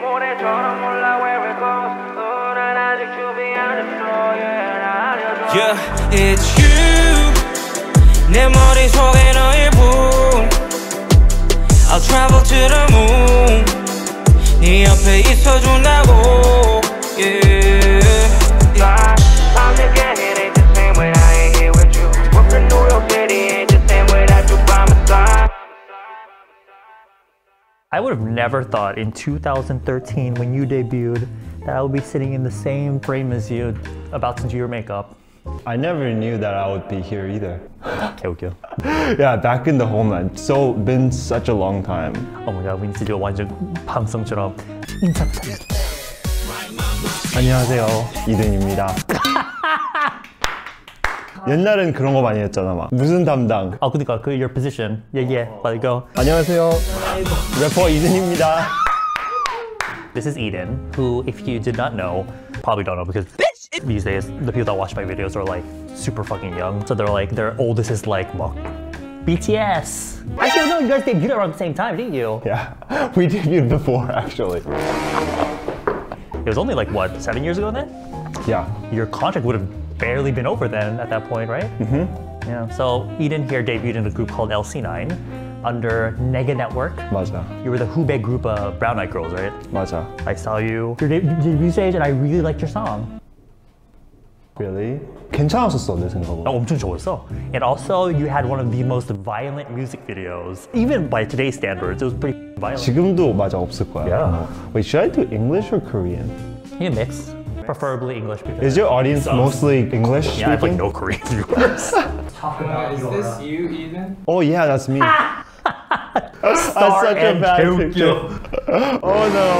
모래처럼 몰라 where it goes 넌 아직 준비 안 했어 yeah 나 알려줘 Yeah, it's you. 내 머릿속에 너의 분. I'll travel to the moon. 네 옆에 있어준다고. Yeah. I would have never thought in 2013 when you debuted that I would be sitting in the same frame as you about to do your makeup. I never knew that I would be here either. 개웃겨. Yeah, back in the homeland. So been such a long time. Oh my god, 윈스가 완전 방송처럼 인사 부탁드립니다. 안녕하세요, 이든입니다. 옛날엔 그런 거 많이 했잖아, 막 무슨 담당. 아 그니까 그 your position. Yeah, yeah. Let it go. 안녕하세요, 래퍼 이든입니다. This is Eden, who, if you did not know, probably don't know because these days the people that watch my videos are like super fucking young. So they're like their oldest is like 막 BTS. Actually, no, you guys debuted around the same time, didn't you? Yeah, we debuted before actually. It was only like what seven years ago then. Yeah, Your contract would have barely been over then at that point, right? Mm-hmm. Yeah. So Eden here debuted in a group called LC9 under Nega Network. 맞아, You were the Hubei group of Brown Eyed Girls, right? 맞아. I saw you your de- debut stage, and I really liked your song. Really? 괜찮았었어 내 생각으로. 나 엄청 좋았어. And also, you had one of the most violent music videos, even by today's standards. It was pretty violent. 지금도 맞아 없을 거야. Yeah. Wait, should I do English or Korean? You mix, Preferably English. Is your audience mostly English -speaking? Yeah, I have like no Korean viewers. Talk about Is your... this you, Eden? Oh yeah, that's me. That's such a bad Tokyo. oh no.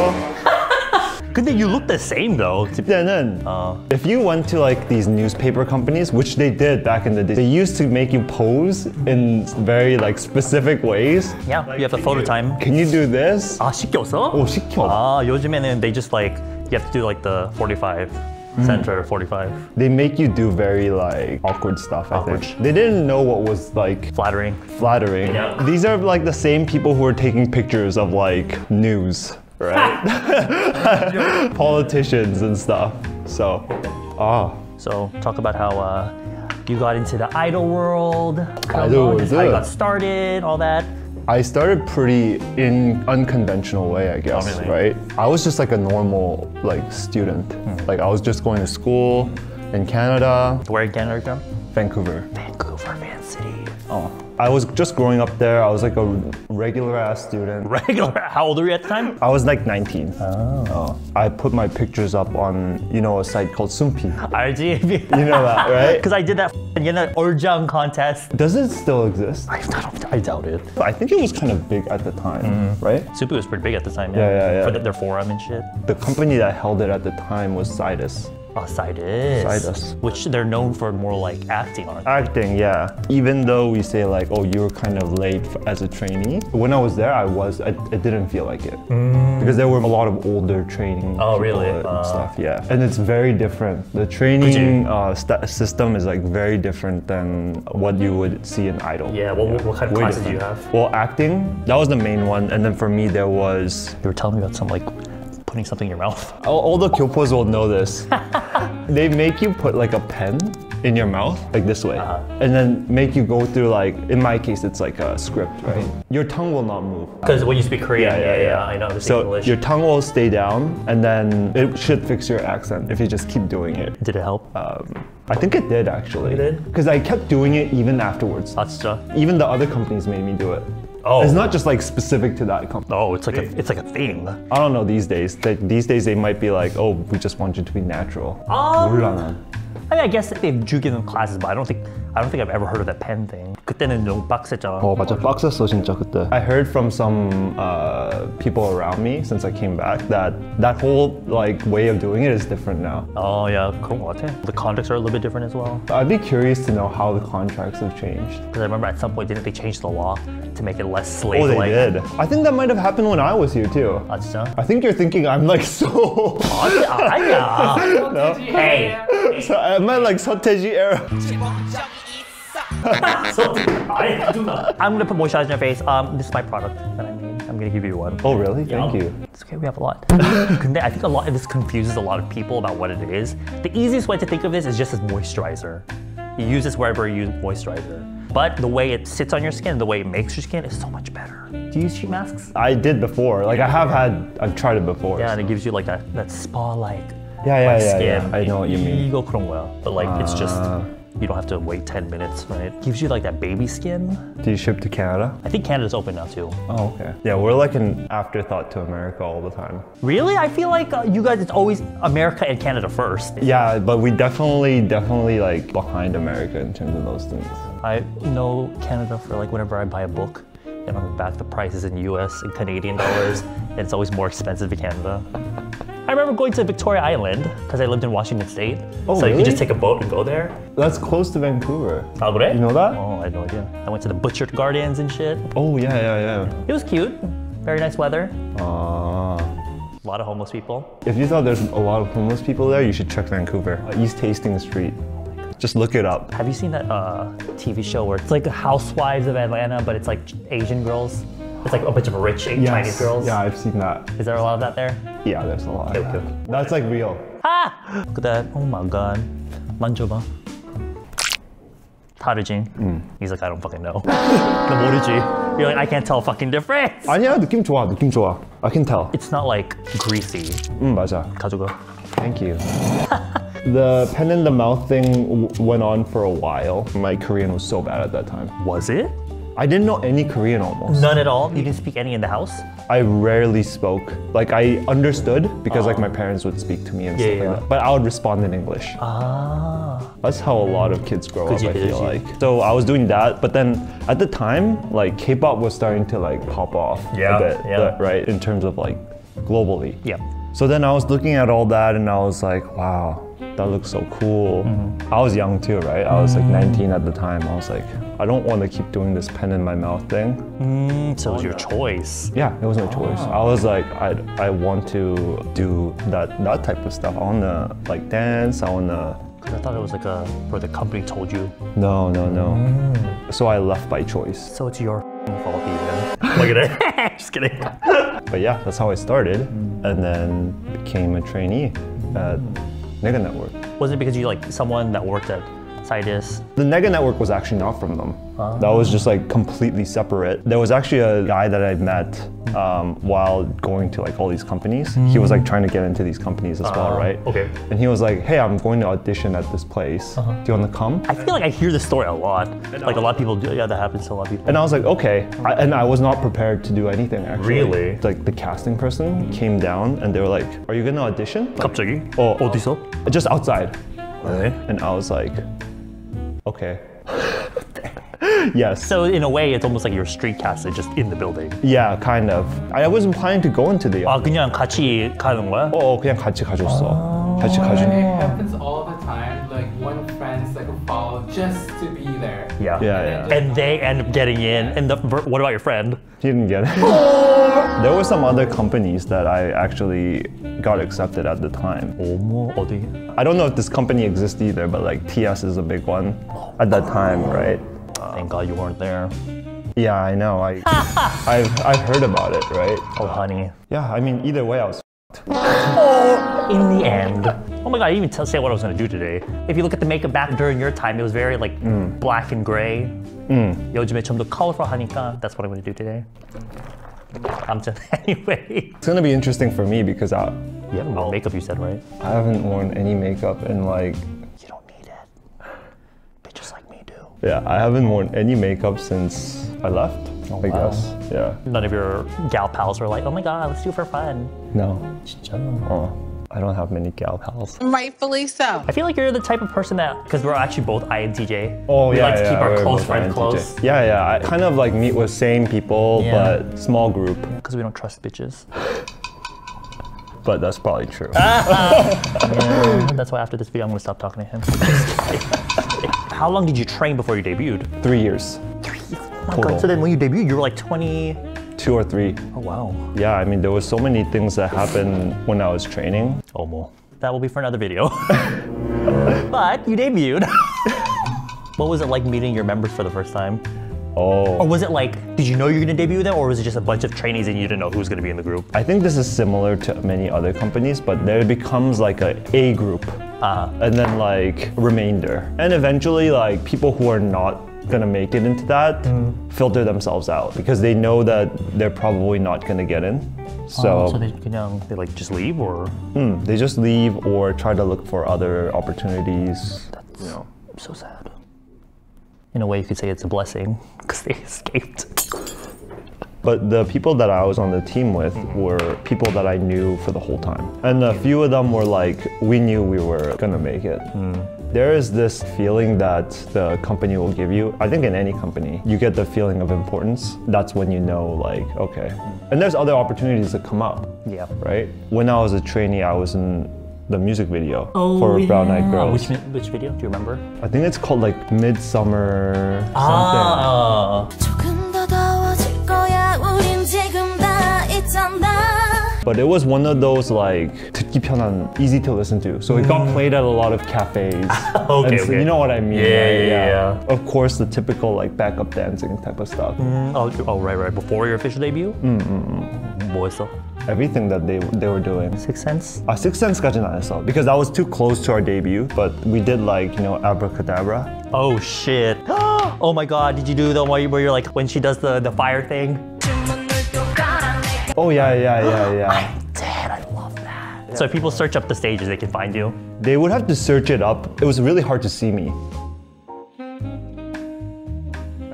Good thing you look the same though. 그때는 uh. if you went to like these newspaper companies, which they did back in the day, they used to make you pose in very like specific ways. Yeah, like, you have the photo you, time. Can you do this? Ah, 시켜서? Oh, 시켜. Ah, 요즘에는 they just like you have to do like the 45 center 45 They make you do very like awkward stuff. I Awkward. think they didn't know what was like flattering. flattering. Yeah. These are like the same people who are taking pictures of like news, right? Politicians and stuff. So, ah, So talk about how uh, you got into the idol world, Idol just how you got started, all that. I started pretty in unconventional way, I guess, Oh, really? right? I was just like a normal like student. Hmm. Like I was just going to school in Canada, Where in Canada from? Vancouver. Vancouver, Van City. Oh. I was just growing up there. I was like a regular ass student. Regular. How old were you at the time? I was like 19. Oh. I put my pictures up on, you know, a site called Soompi. RG. You know that, right? Because I did that you know, Ulzzang contest. Does it still exist? I, I doubt it. I think it was kind of big at the time, mm-hmm. right? Soompi was pretty big at the time. Yeah, yeah, yeah. yeah. For the, their forum and shit. The company that held it at the time was Sidus. Oh, Sidus. Sidus. Which they're known for more like acting on. Acting, yeah. Even though we say like, oh, you were kind of late as a trainee. When I was there, I was. I, it didn't feel like it because there were a lot of older training. Oh, really? And Uh. stuff, yeah. And it's very different. The training uh, system is like very different than what you would see in Idol. Yeah, what- what- what kind of Way classes do you have? Well, acting. That was the main one, and then for me there was You were telling me about some like putting something in your mouth. All, all the kyopos will know this. they make you put like a pen in your mouth, like this way, uh -huh. and then make you go through like, in my case, it's like a script, right? Mm -hmm. Your tongue will not move. Because when you speak Korean, yeah, yeah, yeah, yeah. I know. So English. your tongue will stay down, and then it should fix your accent if you just keep doing it. Did it help? Um, I think it did actually. It did? Because I kept doing it even afterwards. That's true. Even the other companies made me do it. Oh. It's not just like specific to that company. Oh, it's like a it's like a thing. I don't know these days. That these days they might be like, oh, we just want you to be natural. Um, I mean, I guess they do give them classes, but I don't think I don't think I've ever heard of that pen thing. 그때는 너무 빡셌잖아. 어 맞아 빡셌어 진짜 그때. I heard from some uh, people around me since I came back that that whole like way of doing it is different now. 어, 야, 그런 것 같아. The contracts are a little bit different as well. I'd be curious to know how the contracts have changed. Because I remember at some point, didn't they change the law to make it less Oh, they slave-like? did. I think that might have happened when I was here too. 아 진짜? I think you're thinking I'm like so. 아니, 아니야. Hey. so am I like Soteji era? So, I do not. I'm gonna put moisturizer on your face. Um, this is my product that I made. I'm gonna give you one. Oh, really? Thank you. It's okay, we have a lot. 근데 I think a lot of this confuses a lot of people about what it is. The easiest way to think of this is just as moisturizer. You use this wherever you use moisturizer. But the way it sits on your skin, the way it makes your skin is so much better. Do you use sheet masks? I did before. Like I have had, I've tried it before. Yeah, and it gives you like that, that spa-like yeah, yeah, like yeah, skin. yeah. I know what you mean. 이거 그런 거야. But like it's just Ah. you don't have to wait 10 minutes, right? Gives you like that baby skin. Do you ship to Canada? I think Canada's open now too. Oh, okay. Yeah, we're like an afterthought to America all the time. Really? I feel like uh, you guys it's always America and Canada first. Yeah, but we definitely, definitely like behind America in terms of those things. I know Canada for like whenever I buy a book and on the back the price is in US and Canadian dollars and it's always more expensive in Canada. I remember going to Victoria Island because I lived in Washington State. Oh, so you really? could just take a boat and go there. That's close to Vancouver. 그래? You know that? Oh, I had no idea. I went to the Butchart Gardens and shit. Oh, yeah, yeah, yeah. It was cute. Very nice weather. Ah. A lot of homeless people. If you thought there's a lot of homeless people there, you should check Vancouver. Uh, East Hastings Street. Just look it up. Have you seen that uh, TV show where it's like Housewives of Atlanta, but it's like Asian girls? It's like a bunch of rich Chinese girls. Yeah, I've seen that. Is there a lot of that there? Yeah, there's a lot. Okay, okay. That's like real. Ah! Look at that. Oh my god. 만져봐. 다르지? He's like, I don't fucking know. 나 모르지. You're like, I can't tell fucking difference. 아니야, 느낌 좋아, 느낌 좋아. I can tell. It's not like greasy. 음, 맞아. 가져가. Thank you. the pen in the mouth thing w- went on for a while. My Korean was so bad at that time. Was it? I didn't know any Korean almost. None at all? You didn't speak any in the house? I rarely spoke. Like I understood because uh, like my parents would speak to me and yeah, stuff yeah. like that. But I would respond in English. Ah. That's how a lot of kids grow up, I feel like. So I was doing that, but then at the time, like K-pop was starting to like pop off yeah, a bit, yeah. right? In terms of like globally. Yeah. So then I was looking at all that and I was like, wow, that looks so cool. Mm-hmm. I was young too, right? I was like 19 at the time. I was like, I don't want to keep doing this pen in my mouth thing. Mm, so it was your choice. Yeah, it was my choice. I was like, I, I want to do that that type of stuff. I want to like dance. I want to. Because I thought it was like a where the company told you. No, no, no. Mm. So I left by choice. So it's your fault even. Look at it. Just kidding. But yeah, that's how I started, and then became a trainee at Nega Network. Was it because you like someone that worked at Sidus? The Nega Network was actually not from them. That was just like completely separate. There was actually a guy that I met um, while going to like all these companies. He was like trying to get into these companies as well, right? okay. And he was like, "Hey, I'm going to audition at this place. Do you want to come?" I feel like I hear this story a lot. Like a lot of people do. Yeah, that happens to a lot of people. And I was like, "Okay," I, and I was not prepared to do anything actually. Really? Like the casting person came down and they were like, "Are you going to audition?" Like, 갑자기? 어, 어디서? just outside. 네. And I was like, "Okay." yes. So in a way, it's almost like you're street casted just in the building. Yeah, kind of. I wasn't planning to go into the. 아 그냥 같이 가는 거야? 어, 그냥 같이 가줬어. 같이 It 가준. happens all the time. Like one friend's like a follow just to be there. yeah. Yeah, yeah. And they end up getting in. And the, what about your friend? He didn't get it. there were some other companies that I actually got accepted at the time. I don't know if this company exists either, but like TS is a big one at that time, right? Thank God you weren't there. Yeah, I know. I, I've, I've heard about it, right? Oh, honey. Yeah, I mean, either way, I was. In the end, Oh my god, I didn't even tell, say what I was gonna do today. If you look at the makeup back during your time, it was very like black and gray. 요즘에 좀 더 colorful하니까 that's what I'm gonna do today. 아무튼 anyway. It's gonna be interesting for me because I, You haven't worn makeup, you said, right? I haven't worn any makeup in like, You don't need it. Bitches like me do. yeah, I haven't worn any makeup since I left. I wow. guess. Yeah. None of your gal pals were like, oh my god, let's do it for fun. No. 진짜. Oh, I don't have many gal pals. Rightfully so. I feel like you're the type of person that, because we're actually both INTJ. Oh we yeah, We like to yeah, keep our close both friends close. Yeah, yeah. I kind of like meet with same people, Yeah. but small group. Because we don't trust bitches. But that's probably true. Ah. That's why after this video, I'm gonna stop talking to him. How long did you train before you debuted? Three years, Oh my Total. God, so then when you debuted, you were like 20. Two or three. Oh wow. Yeah, I mean, there was so many things that happened when I was training. Oh, Almost. That will be for another video. but you debuted. what was it like meeting your members for the first time? Oh. Or Oh. was it like, did you know you're gonna debut with them, or was it just a bunch of trainees and you didn't know who was gonna be in the group? I think this is similar to many other companies, but there becomes like a A group, uh-huh. and then like remainder, and eventually like people who are not gonna make it into that filter themselves out because they know that they're probably not gonna get in. So, so they, you know, they like just leave, or hmm, they just leave or try to look for other opportunities. That's You know. so sad. In a way, you could say it's a blessing because they escaped. But the people that I was on the team with were people that I knew for the whole time. And a few of them were like, we knew we were gonna make it. There is this feeling that the company will give you. I think in any company, you get the feeling of importance. That's when you know, like, okay. And there's other opportunities that come up, Yeah. right? When I was a trainee, I was in the music video for Brown Eyed Girls. Oh, Which, which video? Do you remember? I think it's called like Midsummer something. Ah. 조 But it was one of those like 듣기 편한, easy to listen to. So it got played at a lot of cafes. Okay, And so okay. You know what I mean? Yeah, right? yeah, yeah. Of course, the typical like backup dancing type of stuff. Oh, oh, right, right. Before your official debut? Mm-mm. 뭐였어? Everything that they they were doing. Six Sense? 아, Six Sense까지는 안 했어. Because that was too close to our debut. But we did like, you know, Abracadabra. Oh shit. Oh my god, did you do the one where you're like, when she does the, the fire thing? Oh yeah, yeah, yeah, yeah. Dad, I love that. So if people search up the stages, they can find you. They would have to search it up. It was really hard to see me.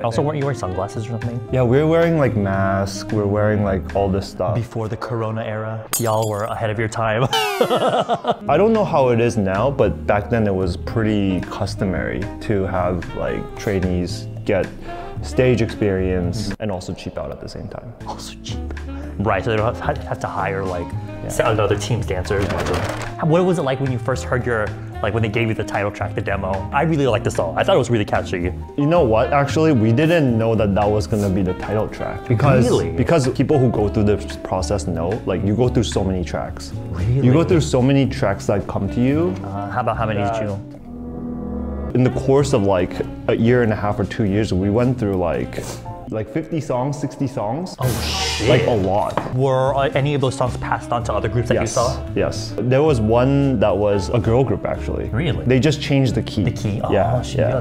Also, weren't you wearing sunglasses or something? Yeah, we were wearing like masks. We're wearing like all this stuff. Before the Corona era, y'all were ahead of your time. I don't know how it is now, but back then it was pretty customary to have like trainees get stage experience and also cheap out at the same time. also cheap. Right, so they don't have, have to hire like s- another team's dancers. What was it like when you first heard your, like when they gave you the title track, the demo? I really liked the song. I thought it was really catchy. You know what? Actually, we didn't know that that was gonna be the title track because Really? because people who go through this process know like you go through so many tracks. Really? You go through so many tracks that come to you Uh, how about how many did you? in the course of like a year and a half or two years. We went through like like 50 songs, 60 songs. Oh shit. Like a lot. Were uh, any of those songs passed on to other groups that you saw? Yes. There was one that was a girl group actually. Really? They just changed the key. The key. Oh, yeah. yeah.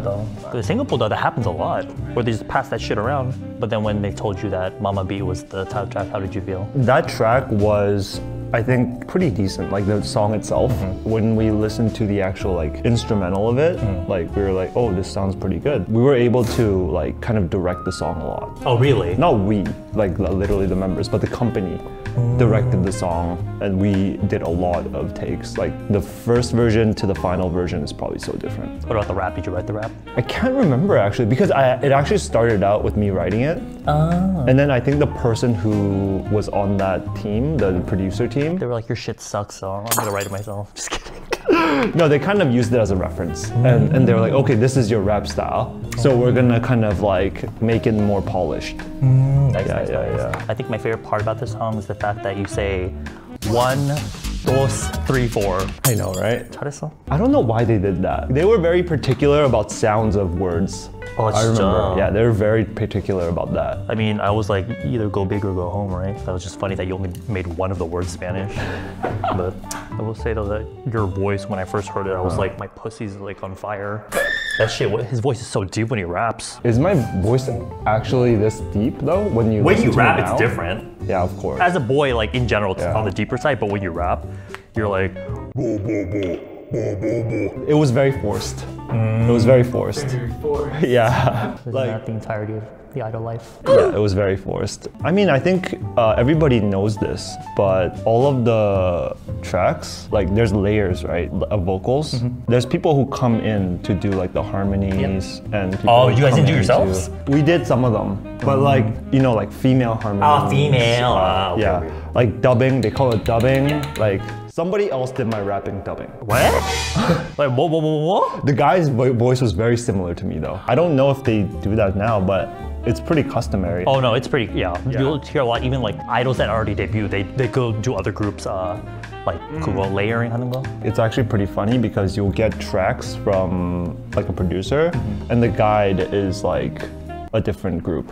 The Singapore though, that happens a lot. Where they just pass that shit around. But then when they told you that Mama B was the title track, how did you feel? That track was I think pretty decent. Like the song itself. Mm-hmm. When we listened to the actual like instrumental of it, Mm. like we were like, oh, this sounds pretty good. We were able to like kind of direct the song a lot. Oh really? Not we, like literally the members, but the company directed the song and we did a lot of takes. Like the first version to the final version is probably so different. What about the rap? Did you write the rap? I can't remember actually because I, it actually started out with me writing it. oh. And then I think the person who was on that team, the producer team, They were like, your shit sucks, so I'm gonna write it myself. Just kidding. no, they kind of used it as a reference. And, and they were like, okay, this is your rap style. So we're gonna kind of like make it more polished. Mm, nice, Yeah, nice, yeah, nice. yeah. I think my favorite part about this song is the fact that you say one, dos, three, four. I know, right? 잘했어. I don't know why they did that. They were very particular about sounds of words. Oh, I remember. 진짜? Yeah, they were very particular about that. I mean, I was like, either go big or go home, right? That was just funny that you only made one of the words Spanish. but I will say though that your voice, when I first heard it, I was like, my pussy's like on fire. That shit, what- his voice is so deep when he raps. Is my voice actually this deep though? When you When you rap, it it's now? different. Yeah, of course. As a boy, like in general, it's Yeah. on the deeper side, but when you rap, you're like, it was very forced. It was very forced. Before. Yeah. isn't like that the entirety of the idol life? yeah, it was very forced. I mean, I think uh, everybody knows this, but all of the tracks, like there's layers, right, of vocals. Mm-hmm. There's people who come in to do like the harmonies and people Oh, you guys come didn't do yourselves? to- we did some of them, but like you know, like female harmonies. Ah, female. Ah, okay, yeah, okay. like dubbing. They call it dubbing. Like somebody else did my rapping dubbing. What? like, whoa, whoa, whoa, whoa? The guy's vo- voice was very similar to me though. I don't know if they do that now, but it's pretty customary. Oh no, it's pretty. Yeah, Yeah. you'll hear a lot. Even like idols that already debut, they they go do other groups. Uh, like 그거 layering 하는 거. It's actually pretty funny because you'll get tracks from like a producer, and the guide is like a different group.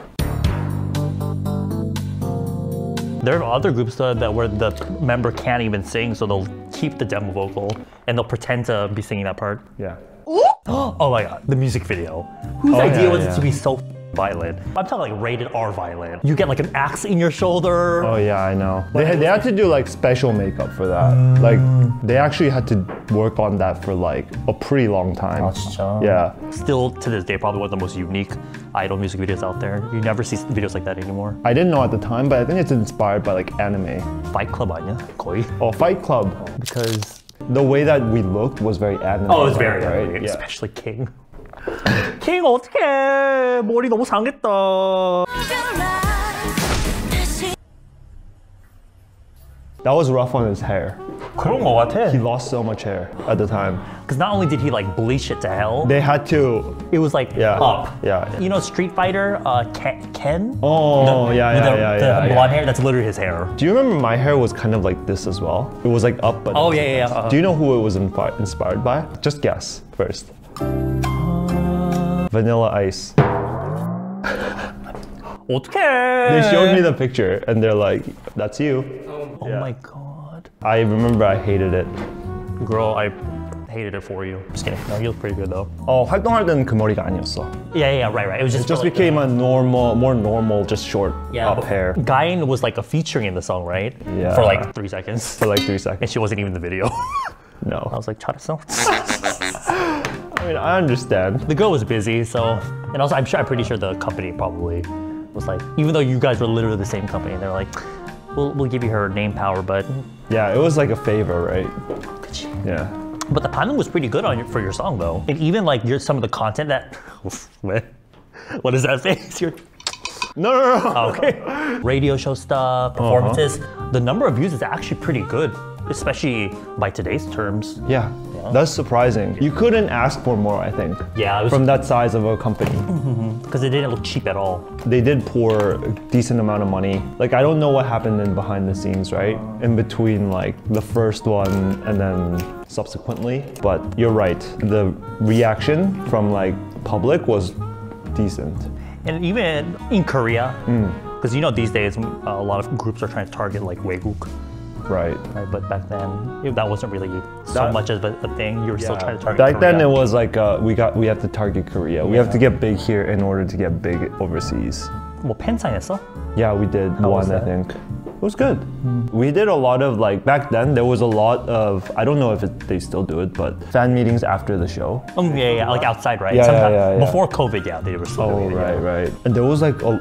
There are other groups that, that where the member can't even sing, so they'll keep the demo vocal and they'll pretend to be singing that part. Yeah. Oh my god, the music video. Whose Oh, idea yeah, was it to be so violent? I'm talking like rated R violent. You get like an axe in your shoulder. Oh yeah, I know. They had, they had to do like special makeup for that. Like they actually had to work on that for like a pretty long time. 아, 진짜? Yeah. Still to this day, probably one of the most unique idol music videos out there. You never see videos like that anymore. I didn't know at the time, but I think it's inspired by like anime Fight Club 아니야? 거의? or Fight Club. Because The way that we looked was very anime. oh, it's very right? right? Yeah. especially King. King 어떡해? 머리 너무 상했다. That was rough on his hair. 그런 거 같아. He lost so much hair at the time. Because not only did he like bleach it to hell, They had to. it was like Yeah. up. Yeah. You know Street Fighter, uh, Ken? Ken? Oh, The- yeah, with yeah, the, yeah, the yeah, blonde yeah. hair, that's literally his hair. Do you remember my hair was kind of like this as well? It was like up, but. Oh, yeah, yeah, yeah. uh-huh. Do you know who it was infi- inspired by? Just guess first. Vanilla Ice. okay. They showed me the picture and they're like, that's you. Oh, yeah. my god. I remember I hated it. Girl, I hated it for you. Just kidding. No, you look pretty good though. Oh, 활동할 때는 그 머리가 아니었어. Yeah, yeah, right, right. It was just. It just became a normal, more normal, just short yeah. up hair. Gain was like a featuring in the song, right? Yeah. For like three seconds. For like three seconds. And she wasn't even in the video. no. I was like, try to sell. I mean I understand. the girl was busy, so and also I'm sure I'm pretty sure the company probably was like, even though you guys were literally the same company, they're like, we'll we'll give you her name power, but Yeah, it was like a favor, right? Yeah. but the 반응 was pretty good on your, for your song though, and even like your some of the content that. what is that face? You're No, no, no. Oh, okay. Radio show stuff, performances. Uh-huh. The number of views is actually pretty good, especially by today's terms. Yeah, that's surprising. You couldn't ask for more, I think. Yeah, it was- From that size of a company. Because it didn't look cheap at all. They did pour a decent amount of money. Like, I don't know what happened in behind the scenes, right? In between, like, the first one and then subsequently. But you're right. The reaction from, like, public was decent. And even in Korea, mm. because you know these days a lot of groups are trying to target like 외국, Right. right? But back then it- that wasn't really so That- much of a, a thing. You were still trying to target. Back then, Korea. it was like uh, we got we have to target Korea. We have to get big here in order to get big overseas. 뭐 팬사인했어? Yeah, we did was one, I that? think. It was good. We did a lot of like back then. There was a lot of I don't know if it, they still do it, but fan meetings after the show. Um, yeah, yeah, like outside, right? Yeah, yeah, Sometime- yeah, yeah. Before COVID, yeah, they were still Oh doing it, right, yeah. right. And there was like a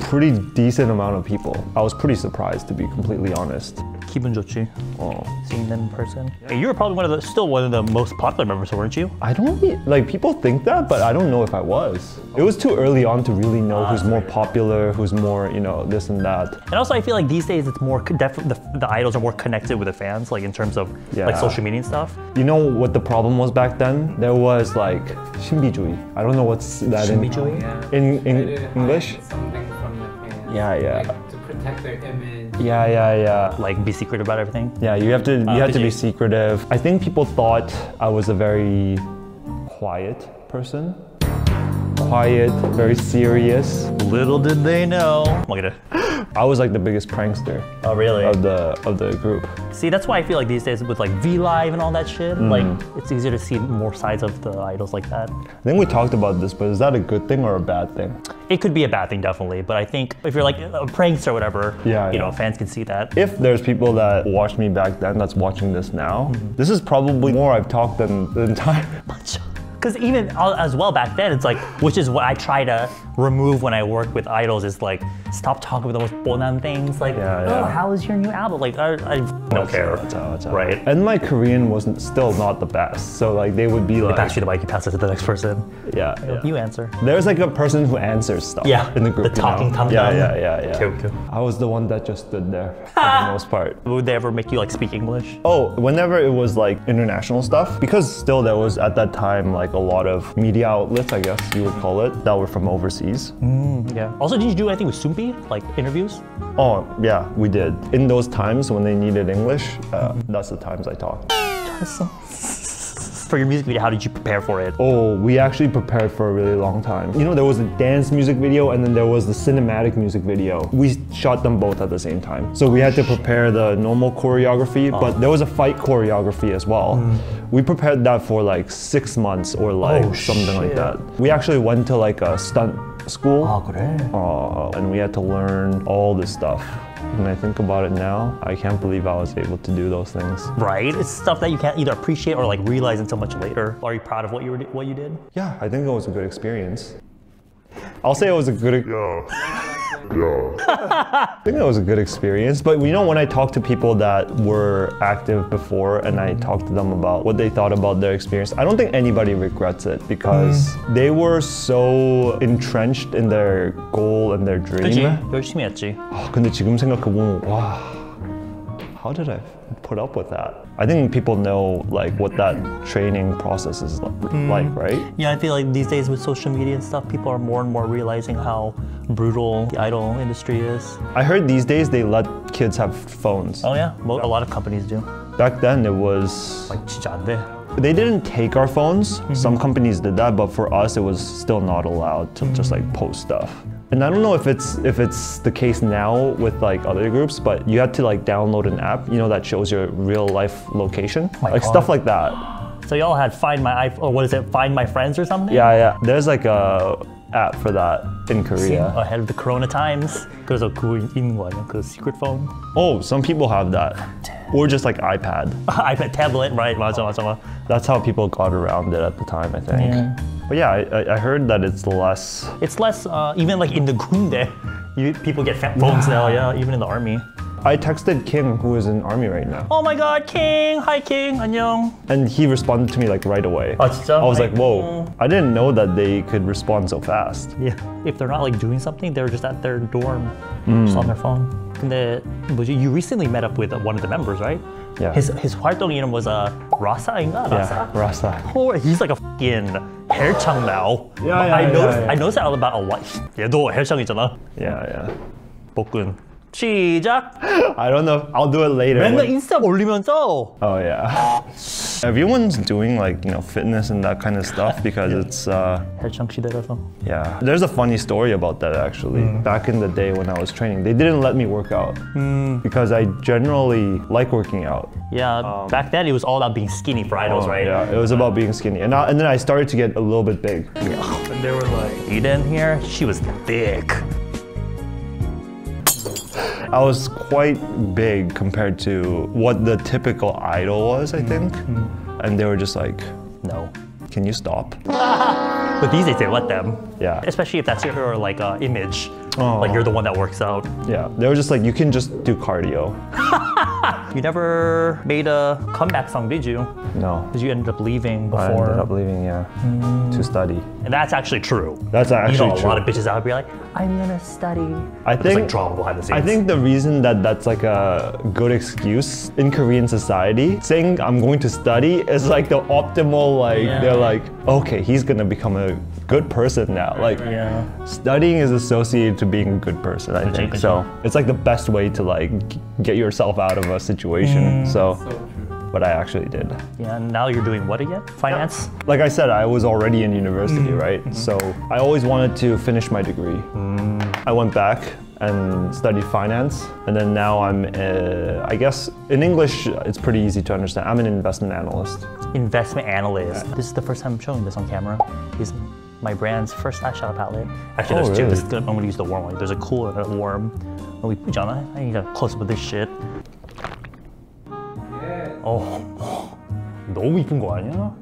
pretty decent amount of people. I was pretty surprised to be completely honest. 기분 좋지. Oh. Seeing them in person. You were probably one of the still one of the most popular members, weren't you? I don't re- like people think that, but I don't know if I was. It was too early on to really know Ah, who's more popular, who's more you know this and that. And also, I feel like these days it's more co- def- the, the idols are more connected with the fans, like in terms of like Yeah. social media and stuff. You know what the problem was back then? There was like 신비주의. I don't know what's that in 신비주의? Yeah. in, They in didn't hide English. Something from the fans. Yeah, yeah. Like, to protect their image. Yeah, yeah, yeah. Like be secret about everything. Yeah, you have to you Uh, have to did be secretive. I think people thought I was a very quiet person. Quiet, very serious. Little did they know. Look at it. I was like the biggest prankster Oh, really? of the of the group. See, that's why I feel like these days with like V Live and all that shit, Mm. like it's easier to see more sides of the idols like that. I think we talked about this, but is that a good thing or a bad thing? It could be a bad thing, definitely, but I think if you're like a prankster or whatever, Yeah, you yeah. know, fans can see that. If there's people that watched me back then that's watching this now, this is probably more I've talked than the entire. Because even as well back then, it's like, which is what I try to remove when I work with idols is like, stop talking about the most bonan things. Like, Yeah, oh, how is your new album? Like, I, I don't care. That's how, that's how. Right. And my Korean wasn't still not the best, so like they would be like, Pass you the mic, you pass it to the next person. yeah, yeah. You answer. There's like a person who answers stuff. Yeah, in the group. the talking tum Yeah, yeah, yeah, yeah. Okay, okay. I was the one that just stood there for the most part. Would they ever make you like speak English? Oh, whenever it was like international stuff, because still there was at that time like a lot of media outlets, I guess you would call it, that were from overseas. Yeah. Also, did you do anything with Soompi, like interviews? Oh, yeah, we did. In those times when they needed English, uh, that's the times I talked. For your music video, how did you prepare for it? Oh, we actually prepared for a really long time. You know, there was a dance music video and then there was the cinematic music video. We shot them both at the same time. So we had to prepare the normal choreography, oh. but there was a fight choreography as well. Mm. We prepared that for like six months or like Oh, something like that. We actually went to like a stunt school. 아 그래? Uh, and we had to learn all this stuff. When I think about it now, I can't believe I was able to do those things. Right? It's stuff that you can't either appreciate or like realize until much later. Are you proud of what you were what you did? Yeah, I think it was a good experience. I'll say it was a good. I think it was a good experience, but you know, when I talk to people that were active before and I talked to them about what they thought about their experience, I don't think anybody regrets it because they were so entrenched in their goal and their dream. 그치? 열심히 했지. 아, 근데 지금 생각해보면 와, how did I put up with that. I think people know like what that training process is mm. like, right? Yeah, I feel like these days with social media and stuff, people are more and more realizing how brutal the idol industry is. I heard these days they let kids have phones. Oh yeah, a lot of companies do. Back then it was like they didn't take our phones. Mm -hmm. Some mm-hmm. companies did that, but for us, it was still not allowed to mm -hmm. just mm-hmm. like post stuff. And I don't know if it's if it's the case now with like other groups, but you had to like download an app, you know, that shows your real life location, my like God. stuff like that. So y'all had Find My iPhone, or what is it, Find My Friends or something? Yeah, yeah. There's like a app for that in Korea. Ahead of the Corona times. 그래서 그거 있는 거 아니야? 그 secret phone? Oh, some people have that, or just like iPad. iPad tablet, right? 맞아, 맞아, 맞아. That's how people got around it at the time, I think. Yeah. But yeah, I, I- I heard that it's less. It's less, uh, even like in the 군대, you, people get fa- phones now, yeah, even in the army. I texted King, who is in army right now, Oh my god, King! Hi, King! 안녕. and he responded to me like right away. 아, 진짜? I was like, Like, whoa! I didn't know that they could respond so fast. Yeah. If they're not like doing something, they're just at their dorm, just on their phone. 근데 뭐지? You recently met up with one of the members, right? Yeah. His his 활동 이름 was uh, Rasa인가? Rasa. Yeah, Rasa. Oh, he's like a fucking hair청 now. Yeah, yeah, I yeah, noticed, yeah. I noticed that about a lot. 얘도 hair청이잖아. Yeah, yeah. 복근. 시작. I don't know. I'll do it later. 맨날 when- 인스타 올리면서 Oh yeah. Everyone's doing like you know fitness and that kind of stuff because it's uh, 헬창 시대라서. yeah. There's a funny story about that actually. Back in the day when I was training, they didn't let me work out because I generally like working out. Yeah, back then it was all about being skinny for idols, right? Yeah, it was about being skinny, and I, and then I started to get a little bit big. And they were like, Eden here, she was thick. I was quite big compared to what the typical idol was, I think. And they were just like, No. "Can you stop?" But these days they let them. Yeah. Especially if that's your like uh, image. Oh. Like you're the one that works out. Yeah, they were just like, "You can just do cardio." You never made a comeback song, did you? No, Because you ended up leaving before. I ended up leaving. Yeah, mm. to study. And that's actually true. That's actually true. you know, a true. lot of bitches out here be like, I'm gonna study. I But think like drama behind the scenes. I think the reason that that's like a good excuse in Korean society, saying I'm going to study is like the optimal. Like Yeah. they're like, okay, he's gonna become a good person now. Like Yeah. studying is associated to being a good person. I think so. It's like the best way to like get yourself out of a situation. Mm. So, So true. But I actually did. Yeah, and now you're doing what again? Finance? Like I said, I was already in university, Mm. right? So I always wanted to finish my degree. I went back and studied finance, and then now I'm, uh, I guess, in English, it's pretty easy to understand. I'm an investment analyst. Investment analyst. This is the first time I'm showing this on camera. Is my brand's first eyeshadow palette. Actually, Oh, there's two. This. I'm gonna use the warm one. There's a cool and a warm. Oh, we put on I need a close up of this shit. Oh, 너무 이쁜 거 아니야?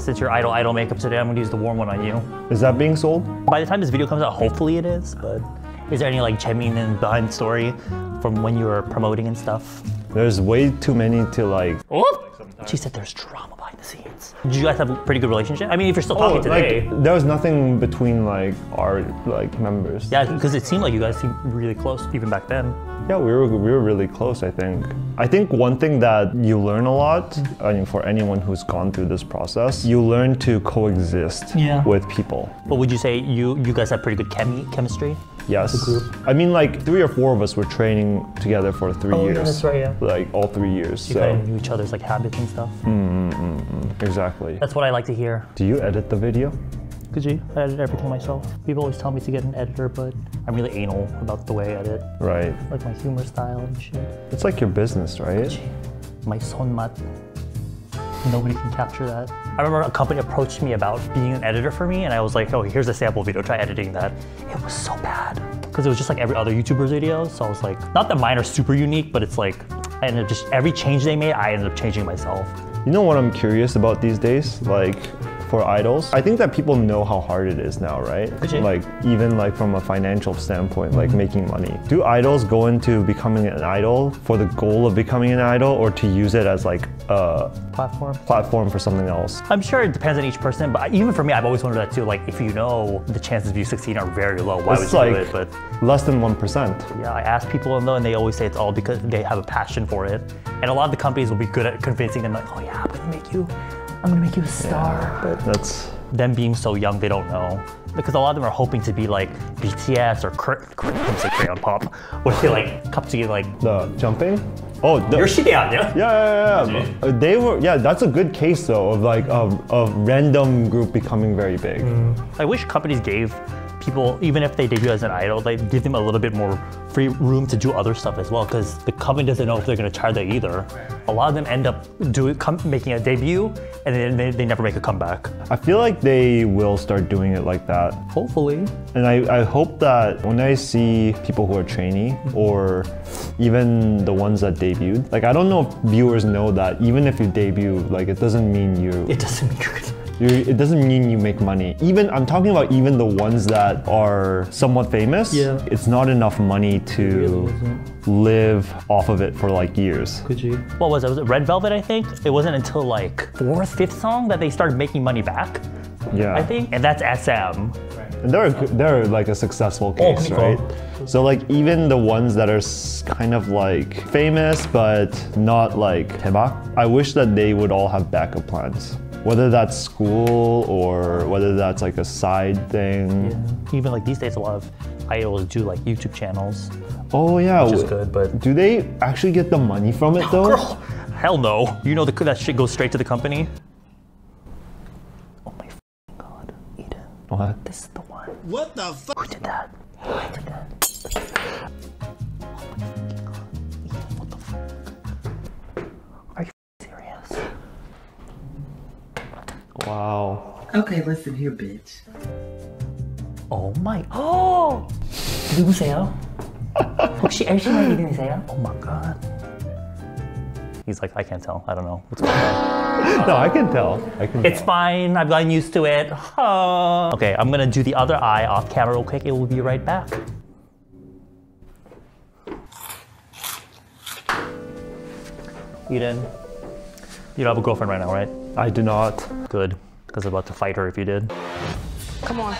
Since you're idol idol makeup today, I'm gonna use the warm one on you. Is that being sold? By the time this video comes out, hopefully it is. But is there any like 재미있는 behind the story from when you were promoting and stuff? There's way too many to like. Oh, she said there's drama behind the scenes. Did you guys have a pretty good relationship? I mean, if you're still talking today. Oh, like there was nothing between like our like members. yeah, because it seemed like you guys seemed really close even back then. Yeah, we were we were really close. I think. I think one thing that you learn a lot. I mean, for anyone who's gone through this process, you learn to coexist Yeah. with people. But would you say you you guys have pretty good chemi- chemistry? Yes. I mean, like three or four of us were training together for three Oh, yeah, years. that's right, yeah. Like all three years. You so kind of knew each other's like habits and stuff. Mm, mm, mm, exactly. That's what I like to hear. Do you edit the video? You? I edit everything myself. People always tell me to get an editor, but I'm really anal about the way I edit, Right. like my humor style and shit. It's like your business, right? My sonmat. Nobody can capture that. I remember a company approached me about being an editor for me, and I was like, oh, here's a sample video, try editing that. It was so bad. Because it was just like every other YouTuber's video, so I was like, not that mine are super unique, but it's like, I ended up just, every change they made, I ended up changing myself. You know what I'm curious about these days? Like for idols, I think that people know how hard it is now, right? You? Like even like from a financial standpoint, like making money. Do idols go into becoming an idol for the goal of becoming an idol or to use it as like a Platform. platform for something else? I'm sure it depends on each person, but even for me, I've always wondered that too. Like, if you know the chances of you succeeding are very low, why it's would you like do it? But less than 1%. yeah, I ask people though, and they always say it's all because they have a passion for it. And a lot of the companies will be good at convincing them, like, oh yeah, I'm gonna make you, I'm gonna make you a star. But That's them being so young, they don't know. Because a lot of them are hoping to be like BTS or Cra- Cra- I'm say Crayon Pop, where they like come to like, the jumping. Oh, the, you're shitty on yeah? Yeah, yeah, yeah. yeah. Uh, They were, yeah. That's a good case though of like a, a random group becoming very big. I wish companies gave people, even if they debut as an idol, they give them a little bit more free room to do other stuff as well, because the company doesn't know if they're going to try that either. A lot of them end up doing come, making a debut, and then they, they never make a comeback. I feel like they will start doing it like that. Hopefully. And I, I hope that when I see people who are trainee mm-hmm. or even the ones that debuted, like I don't know if viewers know that even if you debut, like it doesn't mean you, It doesn't mean you're. You it doesn't mean you make money. Even I'm talking about even the ones that are somewhat famous. Yeah. It's not enough money to live off of it for like years. Could you? What was it? Was it Red Velvet? I think it wasn't until like fourth, fifth song that they started making money back. Yeah. I think, and that's SM. And they're they're like a successful Oh, case, cool. right? So like even the ones that are kind of like famous but not like 대박, I wish that they would all have backup plans. Whether that's school or whether that's like a side thing. Even like these days, a lot of idols do like YouTube channels. Oh yeah. Which is good, but- do they actually get the money from it though? Girl, hell no. You know the, that shit goes straight to the company. Oh my god, Eden. What? This is the one. What the fuck? Who did that? Who did that? Wow. Okay, listen here, bitch. Oh my. Oh! 누구세요? 혹시 열심히 이름이세요? Oh my god. He's like, I can't tell. I don't know what's going on. No, I can tell. I can It's tell. fine. I've gotten used to it. Oh. Okay, I'm gonna do the other eye off camera real quick. It will be right back. Eden, you don't have a girlfriend right now, right? I do not. Good, because I'm about to fight her if you did. Come on.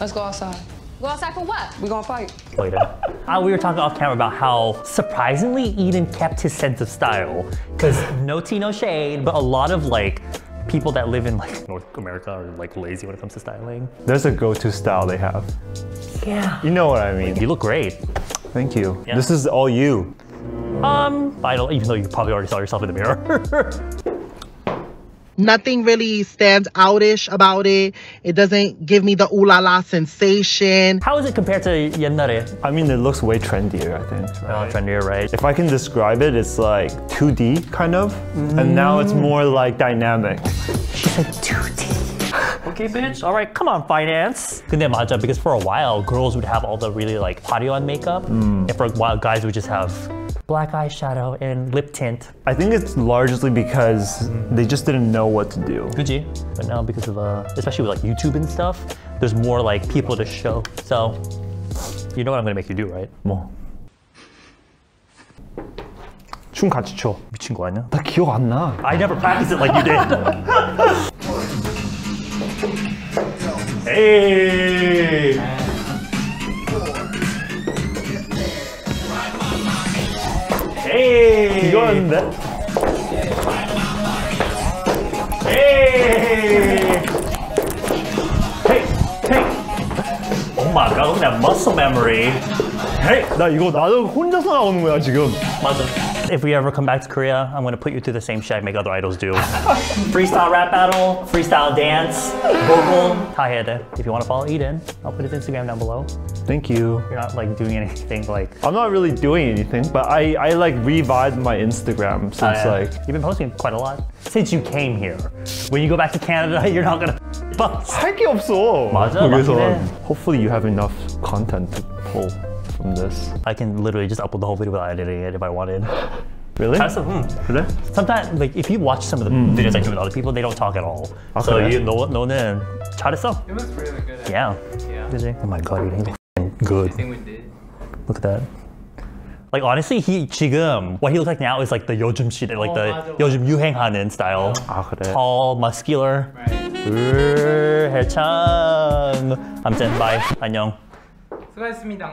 Let's go outside. Go outside for what? We're gonna fight. later. Uh, we were talking off camera about how surprisingly Eden kept his sense of style. Because no tea, no shade, but a lot of like people that live in like North America are like lazy when it comes to styling. There's a go-to style they have. Yeah. You know what I mean. You look great. Thank you. Yeah. This is all you. Um, final, even though you probably already saw yourself in the mirror. Nothing really stands outish about it. It doesn't give me the ooh la la sensation. How is it compared to 옛날에? I mean, it looks way trendier, I think. Oh, trendier, right? If I can describe it, it's like 2D kind of, and now it's more like dynamic. She said 2D. okay, bitch. All right, come on, finance. 근데 맞아, because for a while, girls would have all the really like 화려한 makeup, and for a while, guys would just have black eyeshadow and lip tint. I think it's largely because they just didn't know what to do. Gucci. But now because of, uh, especially with like YouTube and stuff, there's more like people to show. So, you know what I'm gonna make you do, right? 뭐? 춤 같이 춰. 미친 거 아니야? 나 기억 안 나. I never practiced it like you did. hey! Hey! Hey! Hey! Hey! Oh my god, look at that muscle memory. Hey, 나 이거 나도 혼자서 나오는 거야 지금. 맞아. If we ever come back to Korea, I'm gonna put you through the same shit I make other idols do. freestyle rap battle, freestyle dance, vocal, 다 해야 돼. If you want to follow Eden, I'll put his Instagram down below. Thank you. You're not like doing anything like. I'm not really doing anything, but I, I like revived my Instagram since Oh, yeah. like you've been posting quite a lot since you came here. When you go back to Canada, you're not gonna post. 할 게 없어. 맞아, 거기서. 맞긴 해. Hopefully you have enough content to pull from this. I can literally just upload the whole video without editing it if I wanted. Really? 잘했어. 응. 그래? Sometimes, like, if you watch some of the videos I do with other people, they don't talk at all. 아, so 그래? you, 너, 너는 잘했어. It was really good. actually. Yeah. Yeah. 그지? Oh my god, you look f***ing good. I think we did. Look at that. Like honestly, he 지금 what he looks like now is like the 요즘 shit, like 어, the 맞아, 맞아. 요즘 유행하는 style. 아 그래. Tall, muscular. Right. 으, 해창. 아무튼 bye. 안녕. 수고하셨습니다.